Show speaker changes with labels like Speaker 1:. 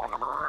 Speaker 1: Yeah.